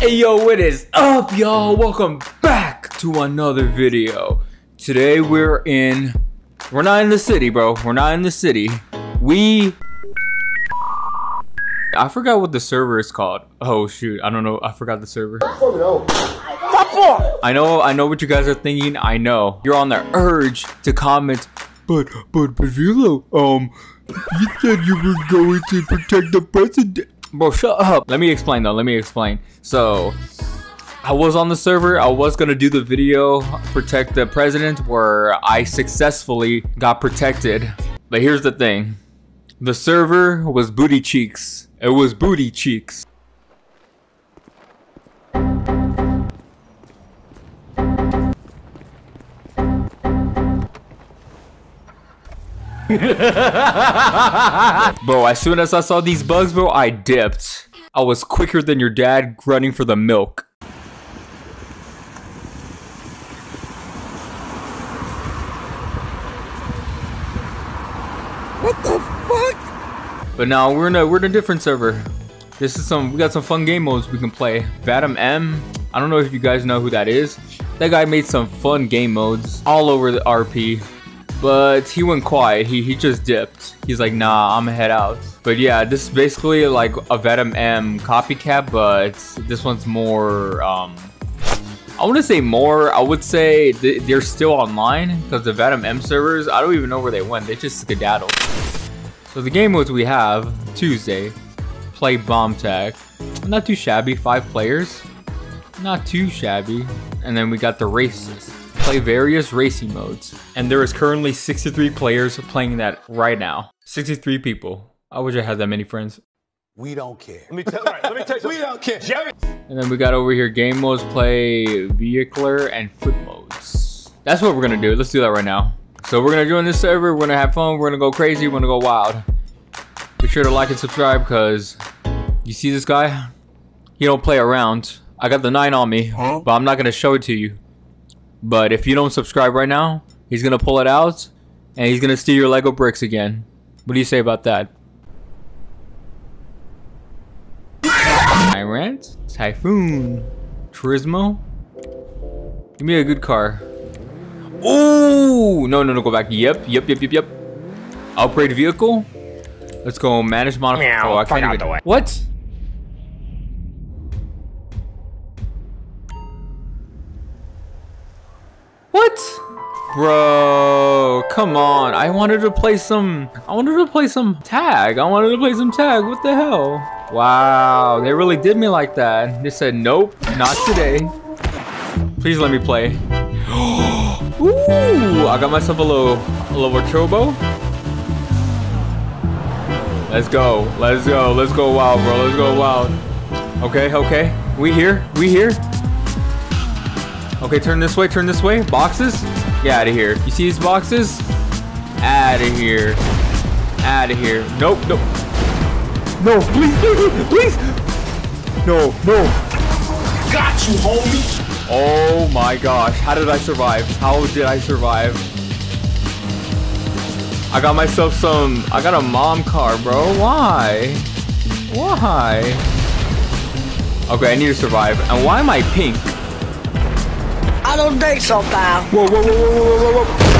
Hey yo, what is up y'all? Welcome back to another video. Today we're in, we're not in the city bro, we're not in the city. We, I forgot what the server is called. Oh shoot, I don't know, I forgot the server. I know, I know what you guys are thinking, I know. You're on the urge to comment, but, but, but Velow, um, you said you were going to protect the president. Bro, shut up. Let me explain though. Let me explain. So, I was on the server. I was gonna do the video protect the president where I successfully got protected. But here's the thing. The server was booty cheeks. It was booty cheeks. bro, as soon as I saw these bugs, bro, I dipped. I was quicker than your dad running for the milk. What the fuck? But now we're in a we're in a different server. This is some we got some fun game modes we can play. TheIvaneh. I don't know if you guys know who that is. That guy made some fun game modes all over the RP. But he went quiet. He he just dipped. He's like, nah, I'm gonna head out. But yeah, this is basically like a TheIvaneh copycat, but this one's more. Um, I want to say more. I would say th they're still online because the TheIvaneh servers. I don't even know where they went. They just skedaddled. So the game modes we have Tuesday, play bomb tag. Not too shabby. Five players. Not too shabby. And then we got the races play various racing modes, and there is currently 63 players playing that right now. 63 people. I wish I had that many friends. We don't care. Let me tell, right, let me tell you We don't care. Jerry. And then we got over here game modes, play vehicular and foot modes. That's what we're gonna do. Let's do that right now. So we're gonna join this server, we're gonna have fun, we're gonna go crazy, we're gonna go wild. Be sure to like and subscribe because you see this guy? He don't play around. I got the 9 on me, huh? but I'm not gonna show it to you. But if you don't subscribe right now, he's gonna pull it out and he's gonna steal your Lego bricks again. What do you say about that? Tyrant, Typhoon, Turismo. Give me a good car. Oh no no no! Go back. Yep yep yep yep yep. Upgrade vehicle. Let's go manage modify. Oh, I can't even. What? What? Bro, come on. I wanted to play some, I wanted to play some tag. I wanted to play some tag. What the hell? Wow, they really did me like that. They said, nope, not today. Please let me play. Ooh, I got myself a little, a little turbo. Let's go, let's go, let's go wild, bro. Let's go wild. Okay, okay. We here, we here. Okay, turn this way, turn this way. Boxes? Get out of here. You see these boxes? Out of here. Out of here. Nope, nope. No, please, please, please. No, no. Got you, homie. Oh my gosh. How did I survive? How did I survive? I got myself some... I got a mom car, bro. Why? Why? Okay, I need to survive. And why am I pink? I don't think so, pal. Whoa, whoa, whoa, whoa, whoa, whoa, whoa.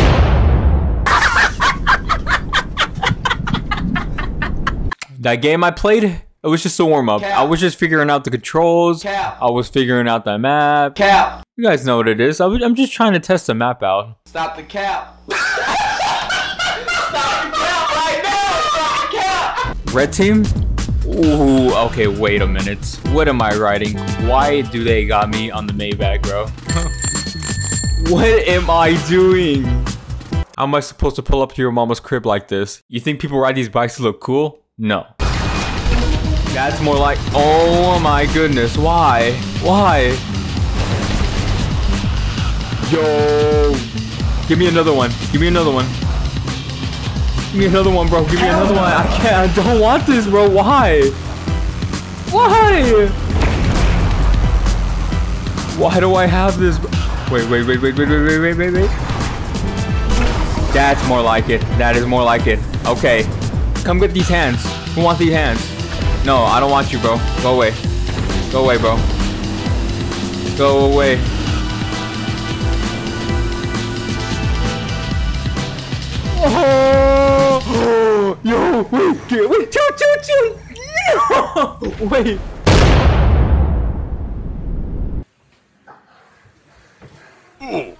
that game I played, it was just a warm up. I was just figuring out the controls. Cap. I was figuring out the map. Cap. You guys know what it is. I am just trying to test the map out. Stop the cap. Stop cap right now. Stop the cap. Red team? Ooh, okay, wait a minute. What am I writing? Why do they got me on the Maybach, bro? What am I doing? How am I supposed to pull up to your mama's crib like this? You think people ride these bikes to look cool? No. That's more like, oh my goodness, why? Why? Yo. Give me another one. Give me another one. Give me another one, bro. Give me another one. I can't. I don't want this, bro. Why? Why? Why do I have this? Wait, wait, wait, wait, wait, wait, wait, wait, wait, wait. That's more like it. That is more like it. Okay. Come get these hands. Who wants these hands? No, I don't want you, bro. Go away. Go away, bro. Go away. Oh, yo, wait, wait, chill, chill, chill. No, Yo,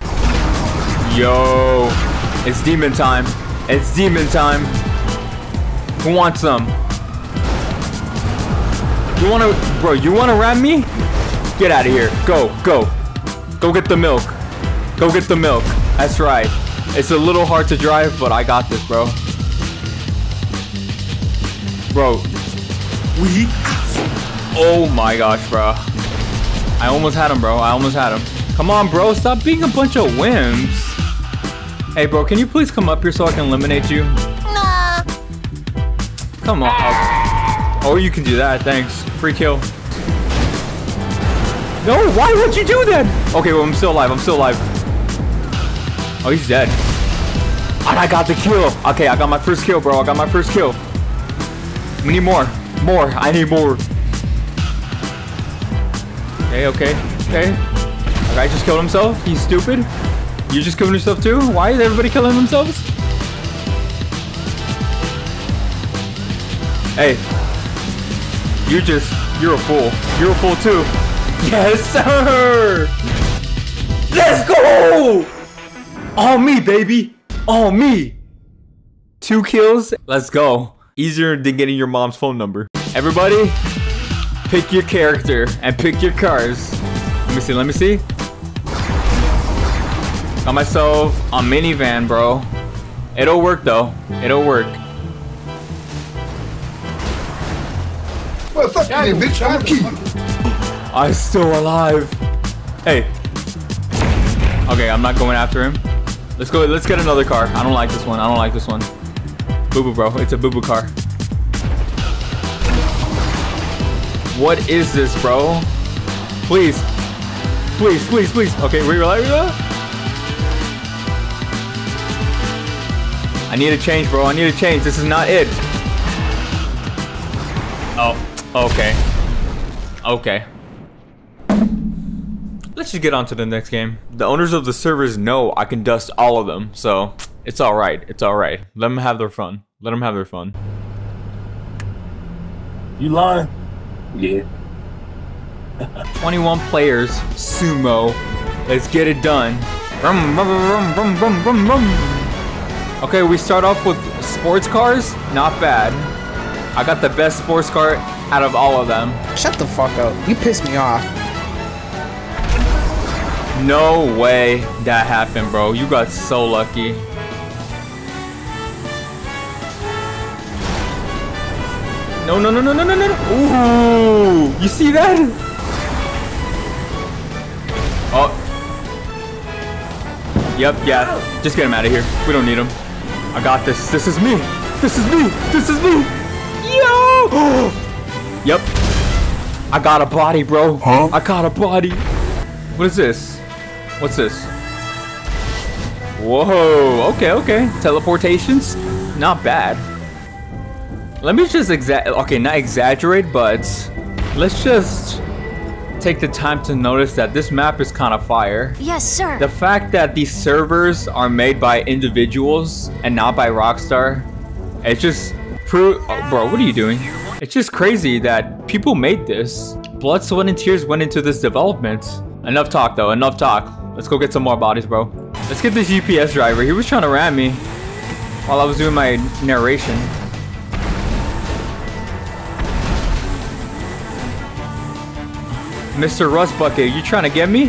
it's demon time. It's demon time. Who wants some? You wanna, bro, you wanna ram me? Get out of here. Go, go. Go get the milk. Go get the milk. That's right. It's a little hard to drive, but I got this, bro. Bro. We. Oh my gosh, bro. I almost had him, bro. I almost had him. Come on, bro. Stop being a bunch of wimps. Hey, bro, can you please come up here so I can eliminate you? Nah. Come on up. Oh, you can do that. Thanks. Free kill. No, why would you do that? Okay, well, I'm still alive. I'm still alive. Oh, he's dead. And I got the kill. Okay, I got my first kill, bro. I got my first kill. We need more. More. I need more. Okay, okay, okay. Guy just killed himself. He's stupid. You just killed yourself too? Why is everybody killing themselves? Hey. You just, you're a fool. You're a fool too. Yes, sir! Let's go! All me, baby. All me. Two kills. Let's go. Easier than getting your mom's phone number. Everybody, pick your character and pick your cars. Let me see, let me see. Got myself a minivan, bro. It'll work though. It'll work. Well, fuck you, bitch. I'm gonna. I'm still alive. Hey. Okay, I'm not going after him. Let's go. Let's get another car. I don't like this one. I don't like this one. Boo boo, bro. It's a boo boo car. What is this, bro? Please. Please, please, please. Okay, reroll, reroll. I need a change, bro. I need a change. This is not it. Oh, okay. Okay. Let's just get on to the next game. The owners of the servers know I can dust all of them, so it's alright. It's alright. Let them have their fun. Let them have their fun. You lying? Yeah. 21 players, sumo. Let's get it done. Rum, rum, rum, rum, rum, rum, rum. Okay, we start off with sports cars. Not bad. I got the best sports car out of all of them. Shut the fuck up. You pissed me off. No way that happened, bro. You got so lucky. No, no, no, no, no, no, no. Ooh, you see that? Oh. Yep, yeah. Just get him out of here. We don't need him. I got this. This is me. This is me. This is me. Yo! yep. I got a body, bro. Huh? I got a body. What is this? What's this? Whoa. Okay, okay. Teleportations. Not bad. Let me just exa- okay, not exaggerate, but let's just take the time to notice that this map is kind of fire. Yes, sir. The fact that these servers are made by individuals and not by Rockstar, it's just prove. Oh, bro, what are you doing? It's just crazy that people made this. Blood, sweat, and tears went into this development. Enough talk, though. Enough talk. Let's go get some more bodies, bro. Let's get this UPS driver. He was trying to ram me while I was doing my narration. Mr. Rust Bucket, you trying to get me?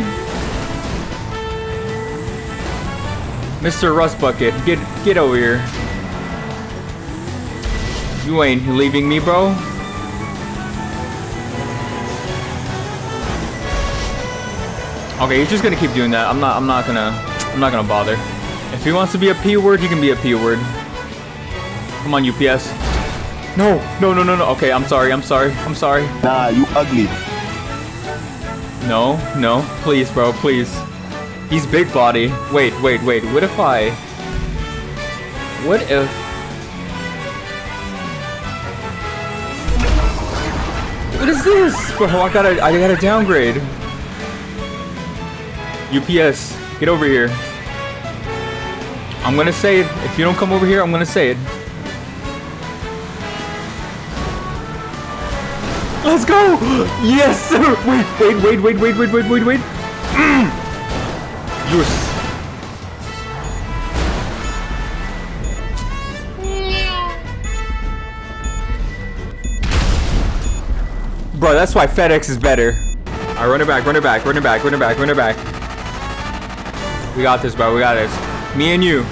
Mr. Rust Bucket, get get over here. You ain't leaving me, bro. Okay, he's just gonna keep doing that. I'm not I'm not gonna I'm not gonna bother. If he wants to be a P word, he can be a P word. Come on, UPS. No, no, no, no, no. Okay, I'm sorry, I'm sorry, I'm sorry. Nah, you ugly. No, no, please, bro, please. He's big body. Wait, wait, wait. What if I... What if... What is this? Bro, I gotta, I gotta downgrade. UPS, get over here. I'm gonna say it. If you don't come over here, I'm gonna say it. Let's go! Yes, sir! Wait, wait, wait, wait, wait, wait, wait, wait, wait. Mm. Yes. Bro, that's why FedEx is better. Alright, run it back, run it back, run it back, run it back, run it back. We got this, bro. We got this. Me and you.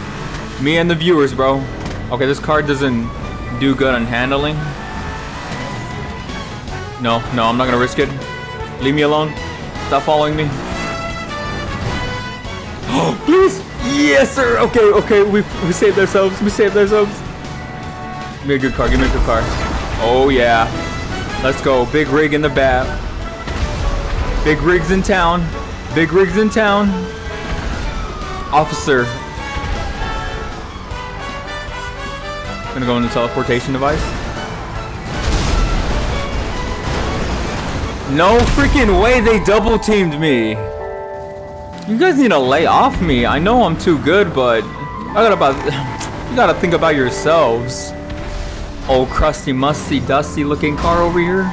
Me and the viewers, bro. Okay, this card doesn't do good on handling. No, no, I'm not gonna risk it. Leave me alone. Stop following me. Oh, please! Yes, sir! Okay, okay, we, we saved ourselves. We saved ourselves. Give me a good car. Give me a good car. Oh, yeah. Let's go. Big rig in the back. Big rigs in town. Big rigs in town. Officer. Gonna go in the teleportation device. No freaking way they double teamed me. You guys need to lay off me. I know I'm too good, but I got about you gotta think about yourselves. Old crusty, musty, dusty looking car over here.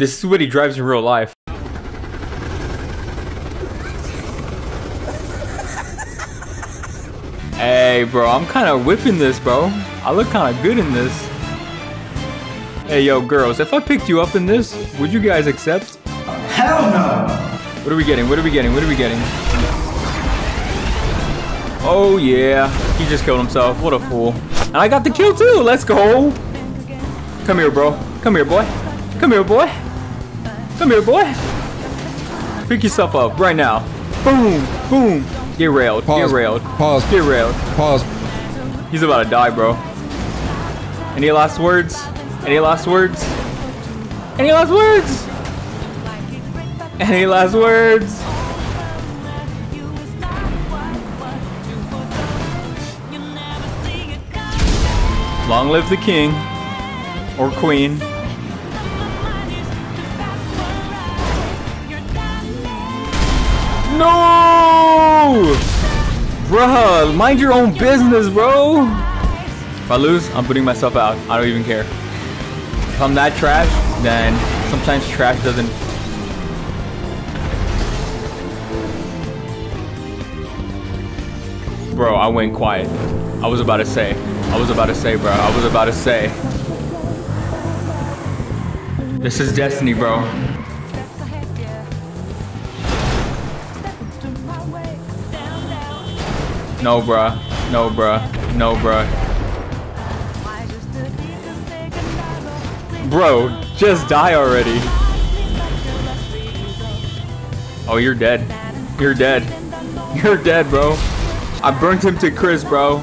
This is what he drives in real life. Hey, bro, I'm kind of whipping this, bro. I look kind of good in this. Hey, yo, girls, if I picked you up in this, would you guys accept? Hell no! What are we getting? What are we getting? What are we getting? Oh, yeah. He just killed himself. What a fool. And I got the kill, too. Let's go. Come here, bro. Come here, boy. Come here, boy. Come here, boy. Pick yourself up right now. Boom. Boom. Get railed. Pause. Get railed. Pause. Get railed. Pause. He's about to die, bro. Any last words? Any last words? Any last words? Any last words? Long live the king or queen. No! Bruh, mind your own business, bro. If I lose, I'm putting myself out. I don't even care. If I'm that trash, then sometimes trash doesn't. Bro, I went quiet. I was about to say. I was about to say, bro. I was about to say. This is destiny, bro. No, bruh. No, bruh. No, bruh. Bro, just die already. Oh, you're dead. You're dead. You're dead, bro. I burnt him to Chris, bro.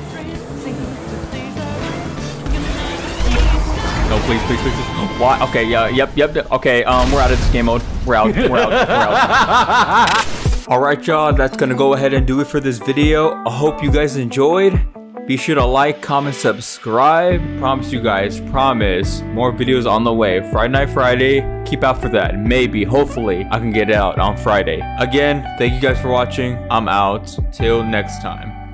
No, please, please, please. please. Why? Okay, yeah, yep, yep. Okay, um, we're out of this game mode. We're out. We're out. We're out. Alright y'all, that's gonna go ahead and do it for this video. I hope you guys enjoyed. Be sure to like, comment, subscribe. Promise you guys, promise, more videos on the way. Friday Night Friday, keep out for that. Maybe, hopefully, I can get out on Friday. Again, thank you guys for watching. I'm out. Till next time.